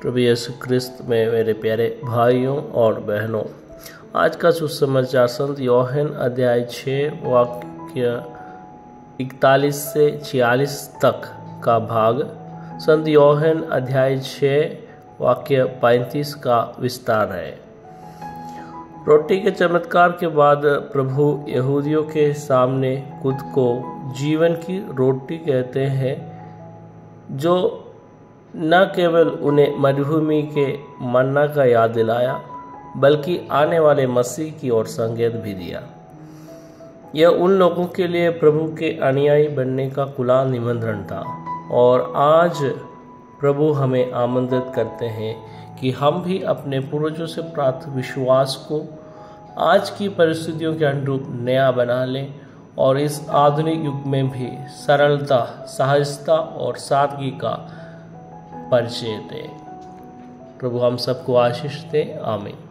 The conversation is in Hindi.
प्रभु यीशु क्रिस्त में मेरे प्यारे भाइयों और बहनों, आज का सुसमाचार संत योहन अध्याय छः वाक्य इकतालीस से छियालीस तक का भाग, संत योहन अध्याय छः वाक्य पैंतीस का विस्तार है। रोटी के चमत्कार के बाद प्रभु यहूदियों के सामने खुद को जीवन की रोटी कहते हैं, जो न केवल उन्हें मरुभूमि के मन्ना का याद दिलाया, बल्कि आने वाले मसीह की ओर संकेत भी दिया। यह उन लोगों के लिए प्रभु के अनुयायी बनने का खुला निमंत्रण था। और आज प्रभु हमें आमंत्रित करते हैं कि हम भी अपने पूर्वजों से प्राप्त विश्वास को आज की परिस्थितियों के अनुरूप नया बना लें और इस आधुनिक युग में भी सरलता, सहजता और सादगी का परिचय दें। प्रभु हम सबको आशीष दें। आमीन।